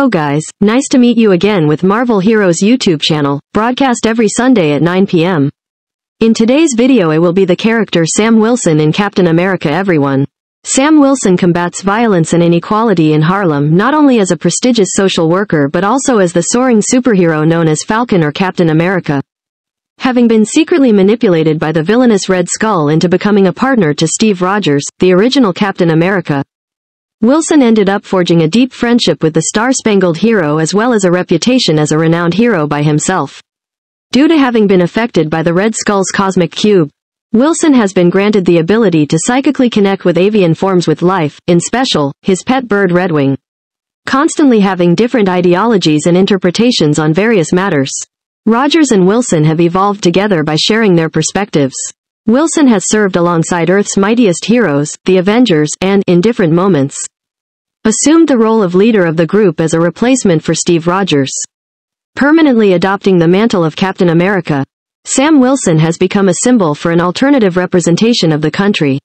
Hello guys, nice to meet you again with Marvel Heroes YouTube channel, broadcast every Sunday at 9 p.m. In today's video I will be the character Sam Wilson in Captain America Everyone. Sam Wilson combats violence and inequality in Harlem not only as a prestigious social worker but also as the soaring superhero known as Falcon or Captain America. Having been secretly manipulated by the villainous Red Skull into becoming a partner to Steve Rogers, the original Captain America, Wilson ended up forging a deep friendship with the Star-Spangled Hero as well as a reputation as a renowned hero by himself. Due to having been affected by the Red Skull's cosmic cube, Wilson has been granted the ability to psychically connect with avian forms with life, in special, his pet bird Redwing. Constantly having different ideologies and interpretations on various matters. Rogers and Wilson have evolved together by sharing their perspectives. Wilson has served alongside Earth's mightiest heroes, the Avengers, and, in different moments, assumed the role of leader of the group as a replacement for Steve Rogers. Permanently adopting the mantle of Captain America, Sam Wilson has become a symbol for an alternative representation of the country.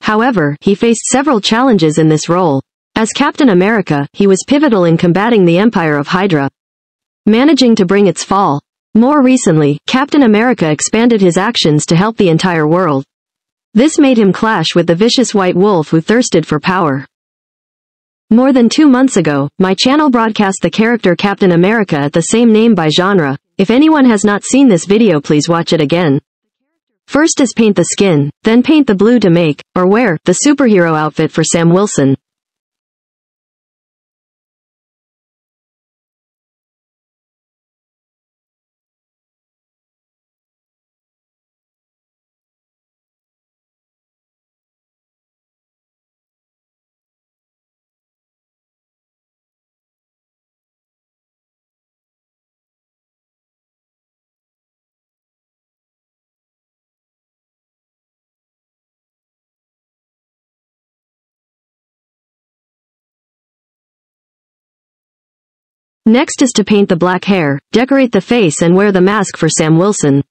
However, he faced several challenges in this role. As Captain America, he was pivotal in combating the Empire of Hydra, managing to bring its fall. More recently, Captain America expanded his actions to help the entire world. This made him clash with the vicious White Wolf who thirsted for power. More than two months ago, my channel broadcast the character Captain America at the same name by genre. If anyone has not seen this video please watch it again. First is paint the skin, then paint the blue to make, or wear, the superhero outfit for Sam Wilson. Next is to paint the black hair, decorate the face and wear the mask for Sam Wilson.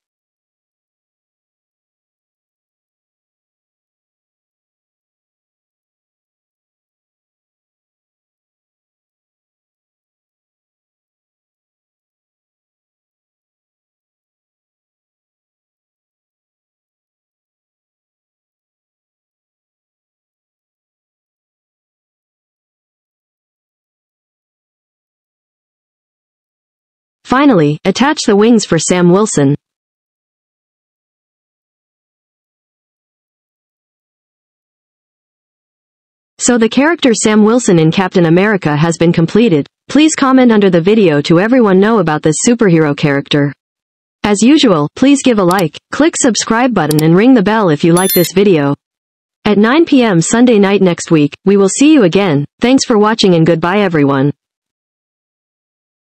Finally, attach the wings for Sam Wilson. So the character Sam Wilson in Captain America has been completed. Please comment under the video to everyone know about this superhero character. As usual, please give a like, click subscribe button and ring the bell if you like this video. At 9 p.m. Sunday night next week, we will see you again. Thanks for watching and goodbye everyone.